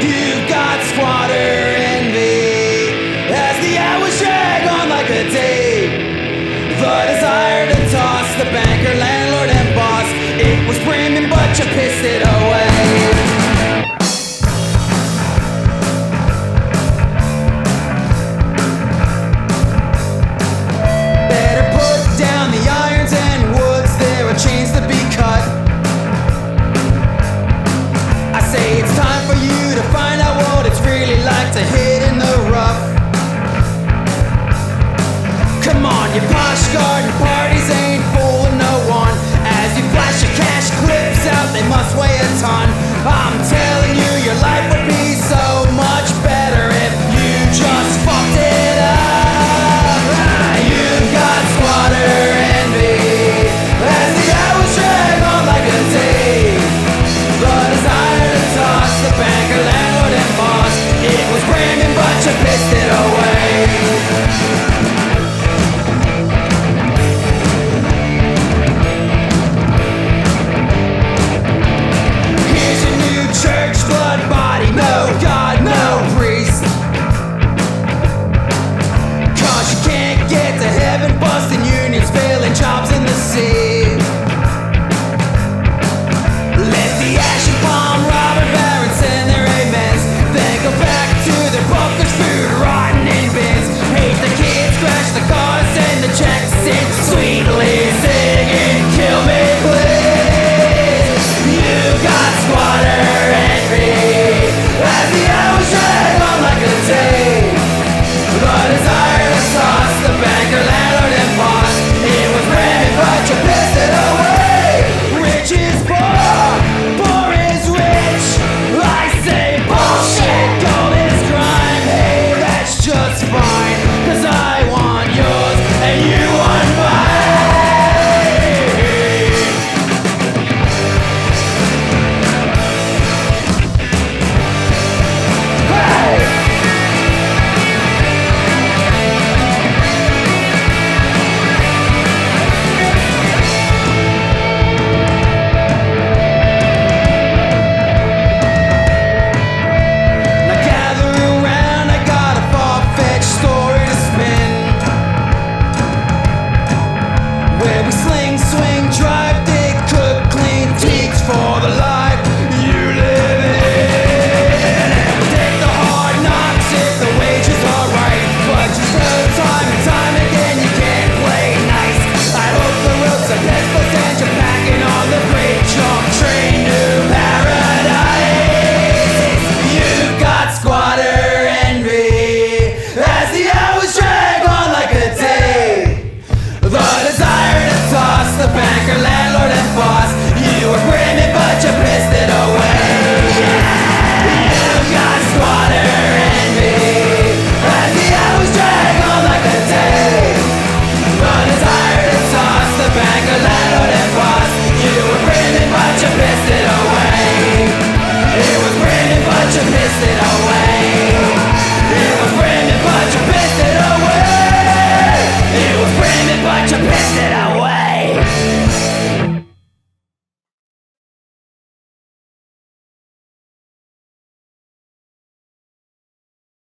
You've got squatter envy as the hours drag on like a day. The desire to toss the banker, landlord, and boss. It was brimming, but you pissed it away. on, your posh garden parties ain't fooling no one. As you flash your cash clips out, they must weigh a ton.